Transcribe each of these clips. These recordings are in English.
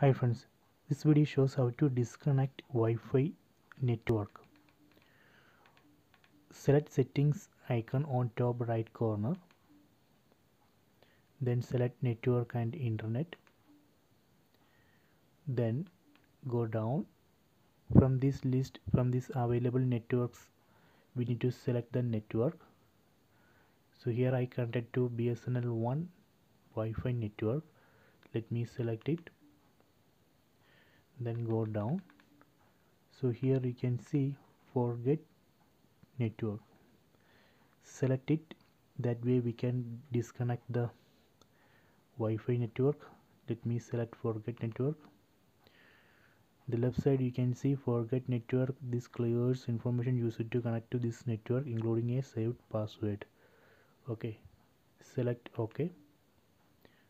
Hi friends, this video shows how to disconnect Wi-Fi network. Select settings icon on top right corner. Then select network and internet. Then go down. From this list, from this available networks, we need to select the network. So here I connected to BSNL 1 Wi-Fi network. Let me select it then go down. So here you can see forget network. Select it. That way we can disconnect the Wi-Fi network. Let me select forget network. The left side you can see forget network. This clears information used to connect to this network including a saved password. Okay select ok.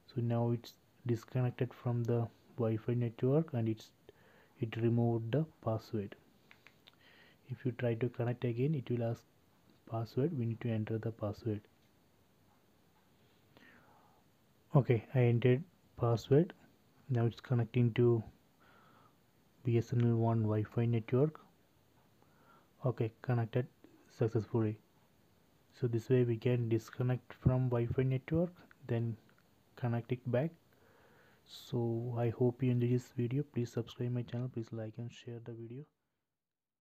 So now it's disconnected from the Wi-Fi network and it's it removed the password. If you try to connect again it will ask password. We need to enter the password. Okay I entered password. Now it's connecting to BSNL 1 Wi-Fi network. Okay connected successfully. So this way we can disconnect from Wi-Fi network then connect it back so i hope you enjoy this video. Please subscribe my channel. Please like and share the video